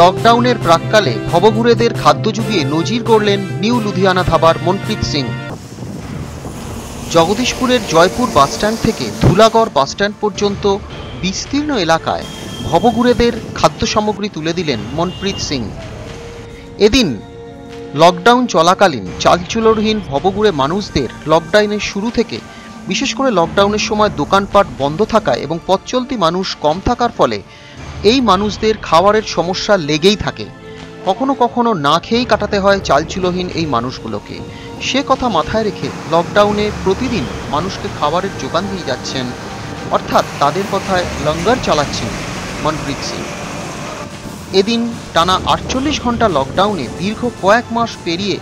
লকডাউনের প্রাককালে ভবঘুরেদের খাদ্য জুগিয়ে নজির গড়লেন নিউ লুধিয়ানা ধাবার মনপ্রীত সিং। জগদীশপুরের জয়পুর বাসস্ট্যান্ড থেকে ধুলাগড় বাসস্ট্যান্ড পর্যন্ত বিস্তীর্ণ এলাকায় ভবঘুরেদের খাদ্য সামগ্রী তুলে দিলেন মনপ্রীত সিং। এদিন লকডাউন চলাকালীন চালচুলোরহীন ভবঘুরে মানুষদের লকডাউনের শুরু থেকে, বিশেষ করে লকডাউনের সময় দোকানপাট বন্ধ থাকায় এবং পথচলতি মানুষ কম থাকার ফলে এই মানুষদের খাবারের সমস্যা লেগেই থাকে। কখনো কখনো না খেয়েই কাটাতে হয় চালচুলোহীন এই মানুষগুলোকে। সে কথা মাথায় রেখে লকডাউনে প্রতিদিন মানুষকে খাবারের যোগান দিয়ে যাচ্ছেন। অর্থাৎ তাদের কথায় লঙ্গার চালাচ্ছেন মনপ্রীত সিং। এদিন টানা আটচল্লিশ ঘণ্টা লকডাউনে দীর্ঘ কয়েক মাস পেরিয়ে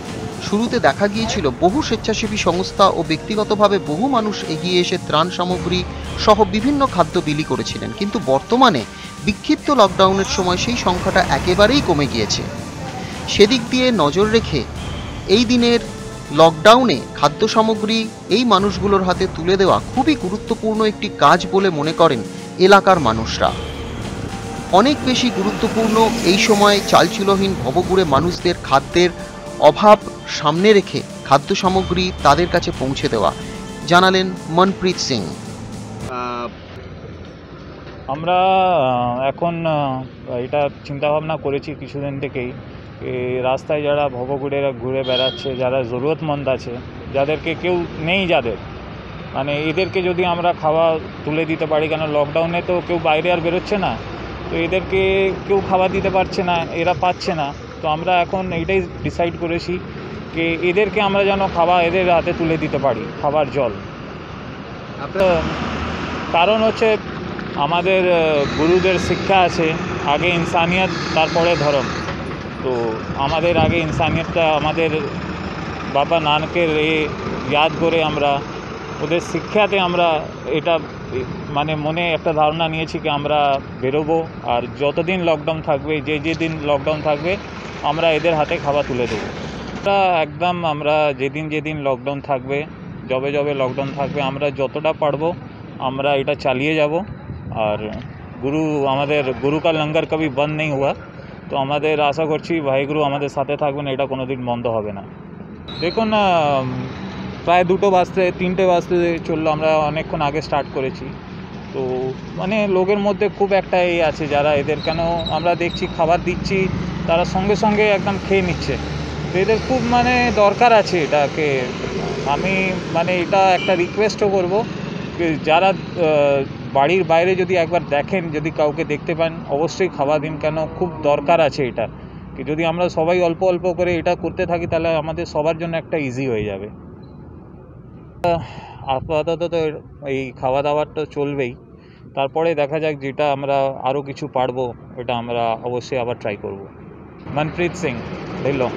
শুরুতে দেখা গিয়েছিল, বহু স্বেচ্ছাসেবী সংস্থা ও ব্যক্তিগতভাবে বহু মানুষ এগিয়ে এসে ত্রাণ সামগ্রী সহ বিভিন্ন খাদ্য বিলি করেছিলেন। কিন্তু বর্তমানে বিক্ষিপ্ত লকডাউনের সময় সেই সংখ্যাটা একেবারেই কমে গিয়েছে। সেদিক দিয়ে নজর রেখে এই দিনের লকডাউনে খাদ্য সামগ্রী এই মানুষগুলোর হাতে তুলে দেওয়া খুবই গুরুত্বপূর্ণ একটি কাজ বলে মনে করেন এলাকার মানুষরা। অনেক বেশি গুরুত্বপূর্ণ এই সময় চালচুলোহীন ভবঘুরে মানুষদের খাদ্যের অভাব সামনে রেখে খাদ্য সামগ্রী তাদের কাছে পৌঁছে দেওয়া। জানালেন মনপ্রীত সিং। আমরা এখন এটা চিন্তাভাবনা করেছি কিছুদিন থেকেই। রাস্তায় যারা ভবঘুরেরা ঘুরে বেড়াচ্ছে, যারা জরুরতমন্দ আছে, যাদেরকে কেউ নেই যাদের। মানে এদেরকে যদি আমরা খাওয়া তুলে দিতে পারি, কেন লকডাউনে তো কেউ বাইরে আর বেরোচ্ছে না, তো এদেরকে কেউ খাবার দিতে পারছে না, এরা পাচ্ছে না। তো আমরা এখন এইটাই ডিসাইড করেছি যে এদেরকে আমরা যেন খাওয়া এদের হাতে তুলে দিতে পারি, খাবার জল। কারণ হচ্ছে আমাদের গুরুদের শিক্ষা আছে, আগে ইনসানিয়ত, তারপরে ধর্ম। তো আমাদের আগে ইনসানিয়তটা আমাদের বাবা নানকের এ, ইয়াদ করে আমরা ওদের শিক্ষাতে আমরা এটা মানে মনে একটা ধারণা নিয়েছি কি আমরা বেরোবো আর যতদিন লকডাউন থাকবে, যে যে দিন লকডাউন থাকবে, আমরা এদের হাতে খাবার তুলে দেবো। আমরা একদম আমরা যেদিন যেদিন লকডাউন থাকবে, যবে যবে লকডাউন থাকবে, আমরা যতটা পারব, আমরা এটা চালিয়ে যাব। আর গুরু, আমাদের গুরু কা লঙ্গর কবি বন্ধ নেই হুয়া, তো আমাদের আশা করছি ভাইগুরু আমাদের সাথে থাকবেন, এটা কোনো দিন বন্ধ হবে না। দেখুন প্রায় দুটো বাজতে, তিনটে বাজতে চলল, আমরা অনেকক্ষণ আগে স্টার্ট করেছি। তো মানে লোকের মধ্যে খুব একটা এই আছে যারা এদের, কেন আমরা দেখছি, খাবার দিচ্ছি, তারা সঙ্গে সঙ্গে একদম খেয়ে নিচ্ছে। তো এদের খুব মানে দরকার আছে এটাকে। আমি মানে এটা একটা রিকোয়েস্টও করব যারা বাড়ির বাইরে যদি একবার দেখেন, যদি কাউকে দেখতে পান, অবশ্যই খাওয়া দিন, কেন খুব দরকার আছে এটা। যদি আমরা সবাই অল্প অল্প করে এটা করতে থাকি, তাহলে আমাদের সবার জন্য একটা ইজি হয়ে যাবে। আপাতত তো এই খাওয়া দাওয়ার তো চলবেই। তারপরে দেখা যাক যেটা আমরা আরও কিছু পারব এটা আমরা অবশ্যই আবার ট্রাই করব। মনপ্রীত সিং, ঢিল্লো।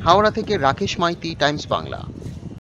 হাওড়া থেকে রাকেশ মাইতি, টাইমস বাংলা।